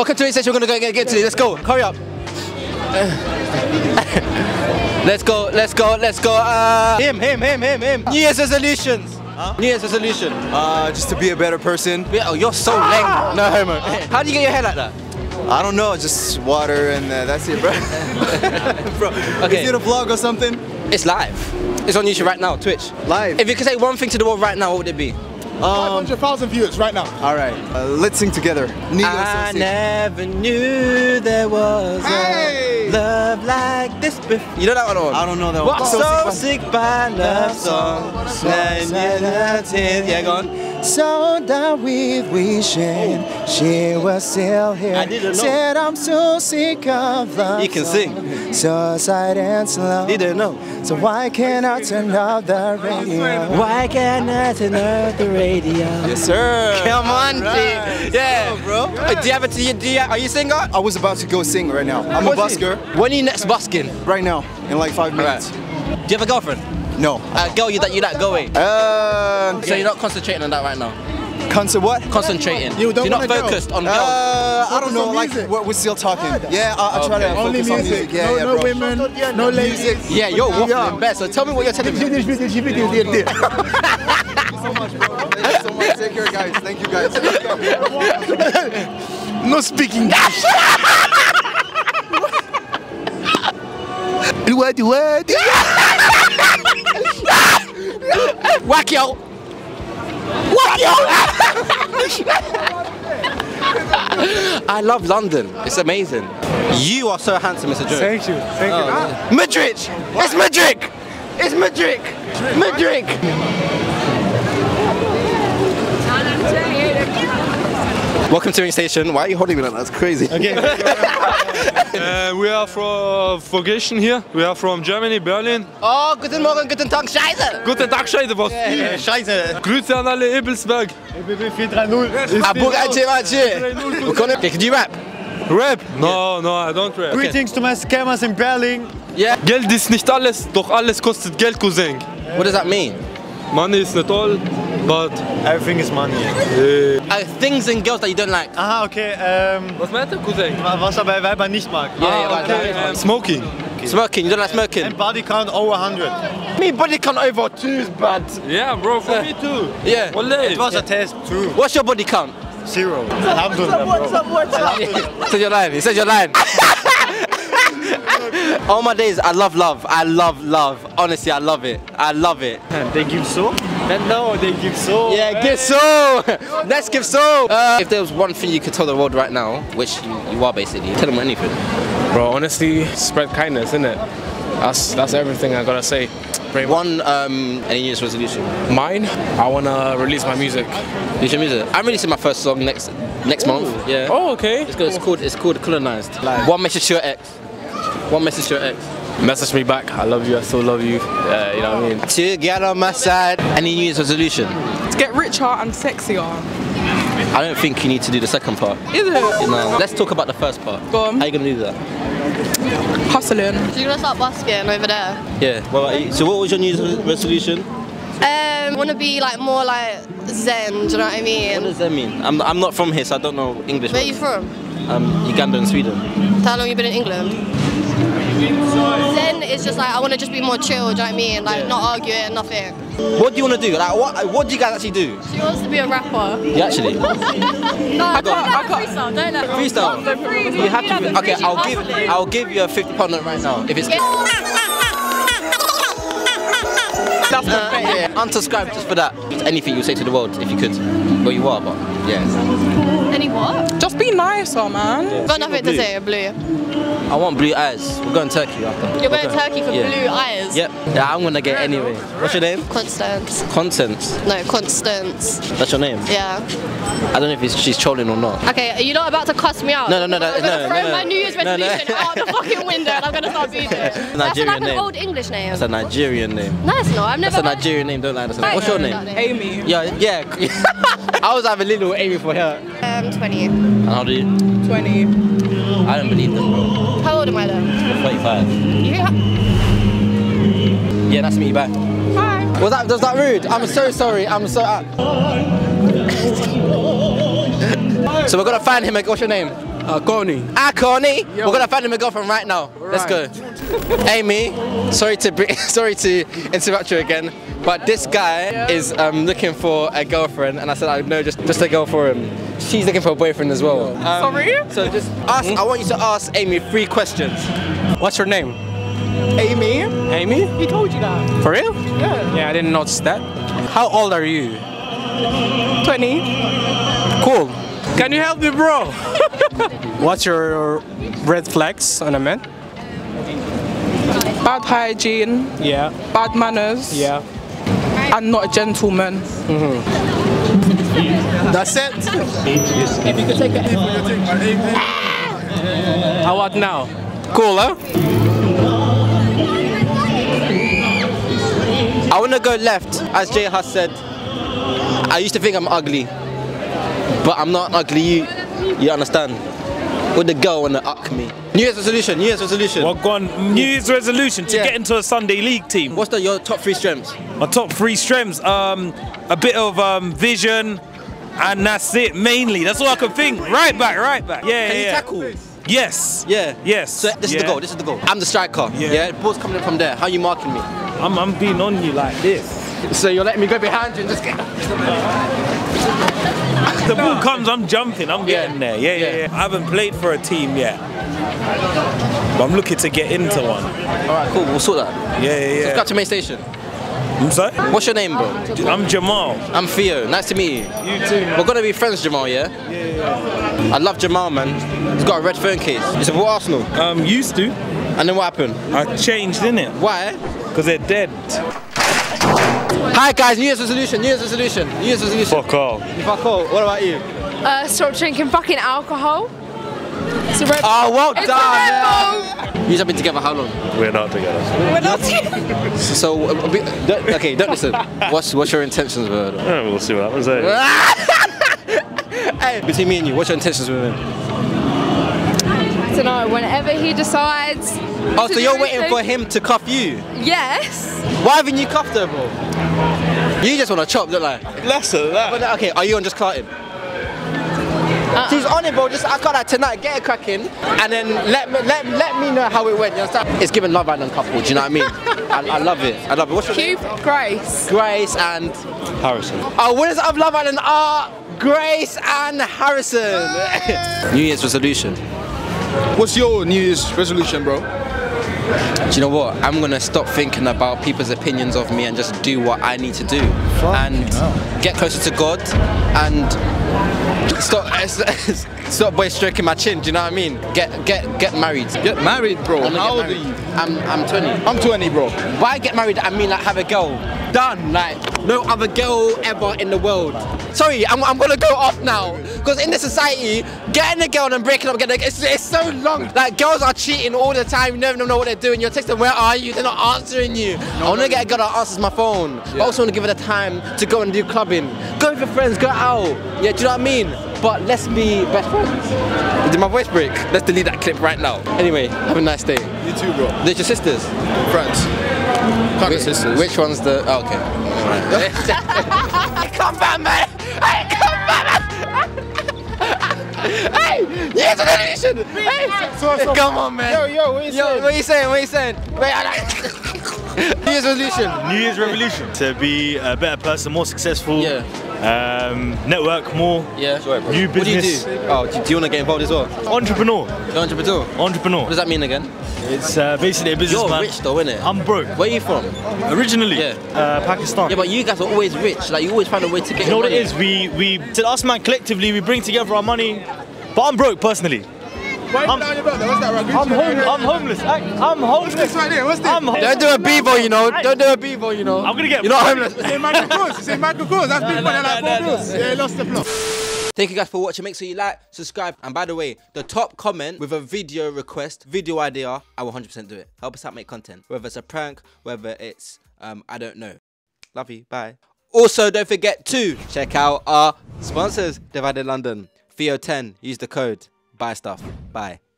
Welcome to the station. We're gonna go get, get to it. Let's go. Hurry up. let's go. Let's go. Let's go. Uh, him. Him. Him. Him. Him. New Year's resolutions. New Year's resolution. Uh, just to be a better person. Yeah, oh, you're so lame. No homo. How do you get your hair like that? I don't know, just water and uh, that's it, bro. bro, Okay. is it a vlog or something? It's live. It's on YouTube right now. Twitch. Live. If you could say one thing to the world right now, what would it be? Um, 500,000 viewers right now. all right, uh, let's sing together. Needless I never knew there was Hey! a love like this before. You know that one? Or? I don't know that What one. so, sick by love song? Yeah, go on. So done with wishing she was still here. I didn't know. Said I'm so sick of love. You can sing. Suicide and slow. You didn't know. So why can't I turn off the radio? Why can't I turn off the radio? Yes, sir. Come on, Alright. G. Yeah. Let's bro. Uh, Do you have a? Do you, do you, are you a singer? I was about to go sing right now. I'm a What's it? busker When are you next busking? right now in like five Alright. minutes. Do you have a girlfriend? No. A girl you that you that go away. Uh, So you're not concentrating on that right now. concert what? Concentrating. You don't you're not want a girl? focused on girls. Uh, I don't know. Like music. we're, we're still talking. Yeah, I, I try to Okay. Only focus on music. music. Yeah, no yeah, no women, no ladies. yeah, you're waffling best. So tell me what you're telling me. Thank you so much, bro. Thank you so much. Take care, guys. Thank you, guys. No speaking English. what, what? Whack yo! Whack yo! I love London. It's amazing. You are so handsome, Mr. Joe. Thank you. Thank you. Oh. Madrid! It's Madrid! It's Madrid! Madrid! Welcome to Ring Station. Why are you holding me like that? That's crazy. Uh, we are from Vogation here. We are from Germany, Berlin. Oh, guten Morgen, guten Tag, Scheiße! Guten Tag, Scheide, was? Scheiße! Grüße an alle Ebelsberg. Abu Gachi Machi! Can you rap? Rap? No, no, I don't rap. Greetings to my scammers in Berlin. Yeah. Geld ist nicht alles, doch alles kostet Geld, Cousin. What does that mean? Money is not all, but... Everything is money. Uh, things and girls that you don't like. Aha, okay. Ähm, Was meint der Cousin? was er bei Weibern nicht mag. Yeah, yeah, right, Okay, right. ähm, Smoking. Smoking, you don't like smoking? And body count over 100. Me body count over two is bad. Yeah, bro, for me too. Yeah. Wallahi. It was a test. too. What's your body count? Zero. Alhamdulillah, bro. said you're lying. He said you're lying. All my days, I love love. I love love. Honestly, I love it. I love it. They give so? Then no, they give so. Yeah, give so. Let's give so. Uh, if there was one thing you could tell the world right now, which you, you are basically, tell them anything. Bro, honestly, spread kindness, innit? That's that's everything I gotta say. Pretty. One um, any New Year's resolution. Mine, I wanna release my music. Use your music. I'm releasing my first song next next month. Yeah. Oh, okay. It's, good. it's called it's called colonized. One message to your ex. One message to your ex. Message me back. I love you. I still love you. Uh, you know what I mean? To get on my side. Any New Year's resolution? to get richer and sexier. I don't think you need to do the second part. Is it? No. Let's talk about the first part. Go on. How you gonna do that? Hustling. So you're gonna start busking over there? Yeah. What about you? So what was your New Year's resolution? Um, wanna be like more like zen, do you know what I mean? What does that mean? I'm, I'm not from here, so I don't know English. Where are you from? Um, Uganda and Sweden. How long you been in England? Zen is just like, I wanna just be more chill, do you know what I mean? Like not arguing, nothing. What do you want to do? Like, what, what do you guys actually do? She wants to be a rapper. You actually? No, I got- I can't freestyle, don't let Freestyle. You have to. Okay, I'll give I'll give you a 50 pound note right now. If it's That's Uh, yeah, unsubscribe just for that. Anything you say to the world, if you could. Well, you are, but yeah. Any what? Just be nicer, man. Got nothing to say, blue. I want blue eyes. We're going Turkey after. You're going to Turkey for Yeah. blue eyes? Yep. Yeah, I'm gonna get anyway. What's your name? Constance. Constance. No, Constance. That's your name. Yeah. I don't know if she's trolling or not. Okay, are you not about to cuss me out? No, no, no, no, I'm gonna no, throw no, no. my New Year's No, no. resolution out the fucking window and I'm gonna start beating it. That's Nigerian like an name. old English name. That's a Nigerian name. No, it's not. I've never That's a Nigerian name. Don't lie. That's a What's your name? Amy. Yeah, yeah. I was having a little Amy for her. Um, 20. And how do you? 20. I don't believe them, bro. How old am I then? You're 35. You ha- Yeah, that's me back. Hi. Was that was that rude? I'm so sorry. I'm so. Uh... so we're gonna find him. What's your name? Uh, Connie. Ah, Connie. We're gonna find him a girlfriend right now. Let's go. Amy, sorry to bring, sorry to interrupt you again, but this guy is um, looking for a girlfriend, and I said I know just just a girl for him. She's looking for a boyfriend as well. Um, Sorry? So just ask. I want you to ask Amy three questions. What's your name? Amy? Amy? He told you that. For real? Yeah. Yeah, I didn't notice that. How old are you? 20. Cool. Can you help me, bro? What's your red flags on a man? Bad hygiene, Yeah. bad manners, Yeah. and not a gentleman. Mm-hmm. That's it. How about now? Cool, huh? I want to go left, as Jay has said. I used to think I'm ugly, but I'm not ugly. You, you understand? With the girl wanna uck. New Year's resolution. New Year's resolution. Well, gone. New Year's resolution to Yeah. get into a Sunday League team. What's the, your top three strengths? My top three strengths, um, a bit of um, vision, and that's it. Mainly, that's all I can think. Right back, right back. Yeah, Can yeah. you tackle? Yes. Yeah. Yes. So this is Yeah. the goal. This is the goal. I'm the striker. Yeah. Yeah. Ball's coming in from there. How are you marking me? I'm, I'm being on you like this. So you're letting me go behind you and just get. The ball comes, I'm jumping. I'm Yeah. getting there. Yeah, yeah, Yeah. yeah. I haven't played for a team yet, but I'm looking to get into one. All right, cool. We'll sort that. Yeah, yeah, Let's yeah. go to main station. I'm sorry. What's your name, bro? I'm Jamal. I'm Theo. Nice to meet you. You too. We're gonna be friends, Jamal. Yeah. Yeah. I love Jamal, man. He's got a red phone case. You support Arsenal. Um, used to. And then what happened? I changed in it Why? because they're dead. Hi guys, New Year's resolution. New Year's resolution. New Year's resolution. Fuck off. Fuck all. What about you? Uh, stop drinking fucking alcohol. It's a red Oh, well It's a done. Red yeah. You have been together how long? We're not together. We're not together. So, uh, be- don't, okay, don't listen. What's what's your intentions with her? we'll see what happens. eh? Hey, between me and you, what's your intentions with him? I don't know. Whenever he decides. Oh, so you're waiting for him to cuff you? Yes. Why haven't you cuffed her, bro? You just want to chop, don't lie. Less of that. But okay, are you on just clarting? She's on it, bro. Just I got that tonight. Get it cracking, and then let me let, let me know how it went. You understand? It's giving Love Island couple. Do you know what I mean? I, I love it. I love it. What's your name? Cube Grace. Grace and Harrison. our winners of Love Island are Grace and Harrison. New Year's resolution. What's your New Year's resolution, bro? Do you know what? I'm gonna stop thinking about people's opinions of me and just do what I need to do and get closer to God and stop stop boy stroking my chin. Do you know what I mean? Get get get married. Get married, bro. How old are you? I'm I'm 20. I'm 20, bro. Why get married? I mean like have a girl. Done. Like no other girl ever in the world. Sorry, I'm, I'm gonna go off now because in this society, getting a girl and breaking up, getting a, it's, it's so long. Like girls are cheating all the time. You never know what they're doing. You're texting, where are you? They're not answering you. I wanna get a girl that answers my phone. But I also wanna give her the time to go and do clubbing. Go with your friends. Go out. Yeah, do you know what I mean? But let's be best friends. Did my voice break? Let's delete that clip right now. Anyway, have a nice day. You too, bro. They're your sisters. Friends. Kind Which, sisters. which one's the? Oh, okay. Alright. come back, man. Hey, come back. hey, yes, resolution. Hey, come on, man. Yo, yo, what you Yo, saying? what you saying? What are you saying? Wait, I New Year's resolution. New Year's revolution to be a better person, more successful. Yeah. Um, network more. Yeah. New What do you business. do? Oh, do, do you want to get involved as well? Entrepreneur. You're entrepreneur. What does that mean again? It's uh, basically a business. You're businessman. rich though, isn't it? I'm broke. Where are you from? Originally, Yeah. uh, Pakistan. Yeah, but you guys are always rich. Like you always find a way to get. you know what it money. is? We we to us man collectively we bring together our money. But I'm broke personally. Why I'm- down your belt? What's that, rugby? I'm home, I'm homeless. I, I'm homeless. What's this right there? What's this? I'm Don't do a bevo, you know. Don't do a bevo, you know. I'm gonna get- You're not homeless. Say Michael Kors. Say Michael Kors. That's big money like four bills. Yeah, lost the plot. Thank you guys for watching. Make sure you like, subscribe, and by the way, the top comment with a video request, video idea, I will 100% do it. Help us out make content. Whether it's a prank, whether it's, um, I don't know. Love you. Bye. Also, don't forget to check out our sponsors, Divided London. Theo10, use the code, buy stuff. Bye.